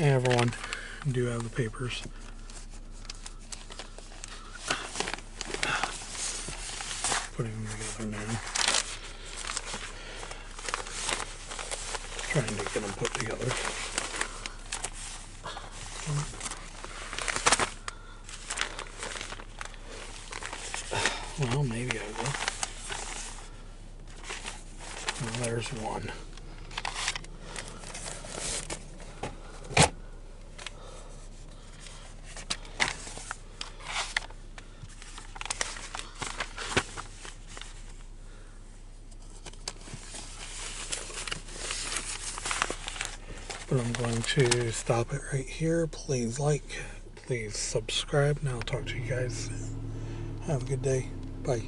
Everyone, do have the papers. Putting them together now. Trying to get them put together. Well, maybe I will. Well, there's one. But I'm going to stop it right here. Please like, please subscribe, and I'll talk to you guys. Have a good day. Bye.